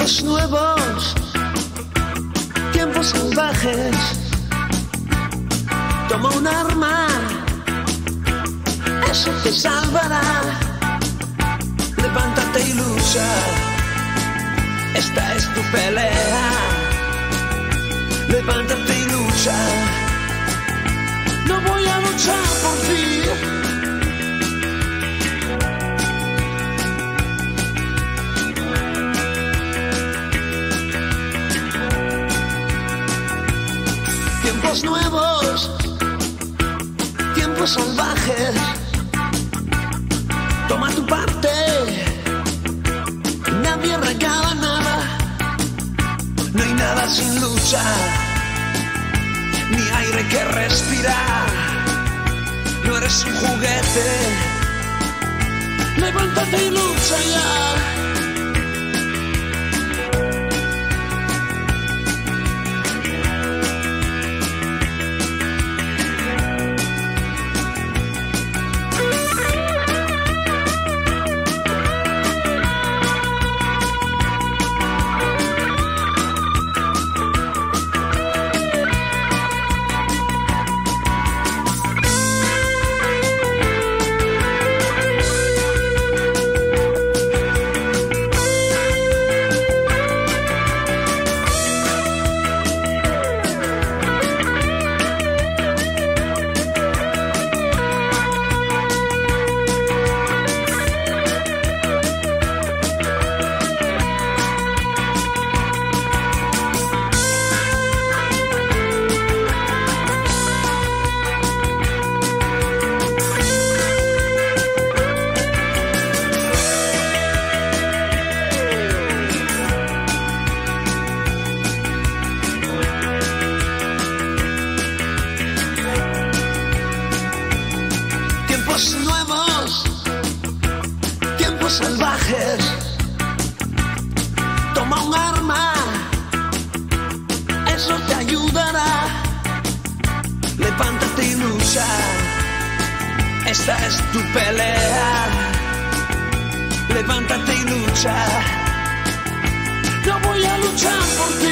Tiempos nuevos, tiempos salvajes. Toma un arma, eso te salvará. Levántate y lucha, esta es tu pelea. Levántate y lucha, no voy a luchar por ti. Tiempos nuevos, tiempos salvajes. Toma tu parte, nadie regala nada. No hay nada sin lucha, ni aire que respirar. No eres un juguete, levántate y lucha ya. Salvajes. Toma un arma, eso te ayudará. Levántate y lucha, esta es tu pelea. Levántate y lucha, yo voy a luchar por ti.